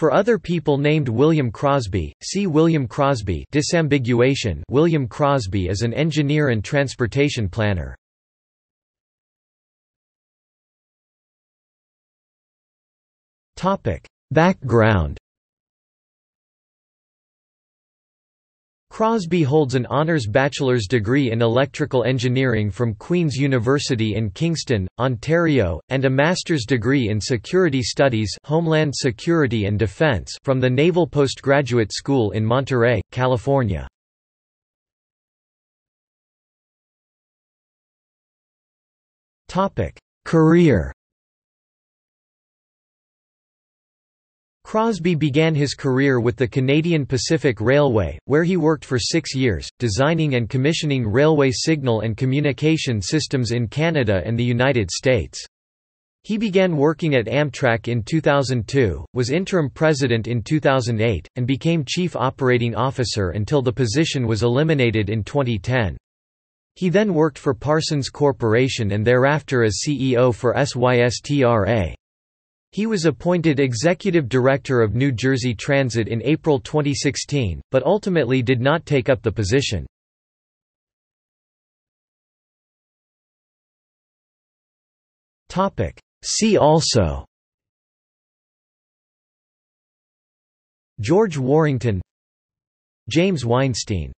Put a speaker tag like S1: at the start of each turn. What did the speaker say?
S1: For other people named William Crosbie, see William Crosbie disambiguation William Crosbie is an engineer and transportation planner. Background Crosbie holds an honours bachelor's degree in electrical engineering from Queen's University in Kingston, Ontario, and a master's degree in security studies Homeland Security and Defense from the Naval Postgraduate School in Monterey, California. Career Crosbie began his career with the Canadian Pacific Railway, where he worked for six years, designing and commissioning railway signal and communication systems in Canada and the United States. He began working at Amtrak in 2002, was interim president in 2008, and became chief operating officer until the position was eliminated in 2010. He then worked for Parsons Corporation and thereafter as CEO for SYSTRA. He was appointed executive director of New Jersey Transit in April 2016, but ultimately did not take up the position. See also George Warrington James Weinstein